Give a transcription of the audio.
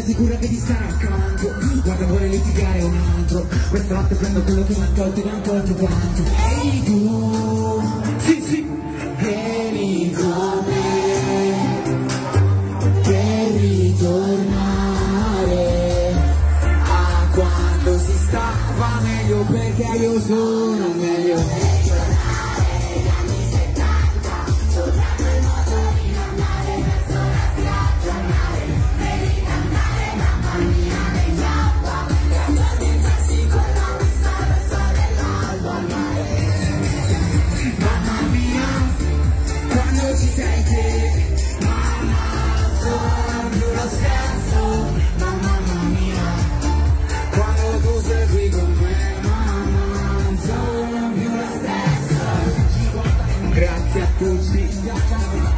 sicura che ti starà accanto? Guarda vuole litigare un altro. Questa notte prendo quello che mi ha tolto e ha tolto quanto. Ehi tu. Sì sì. Vieni con me Per ritornare A quando si stava meglio Perché io sono meglio Get those feet.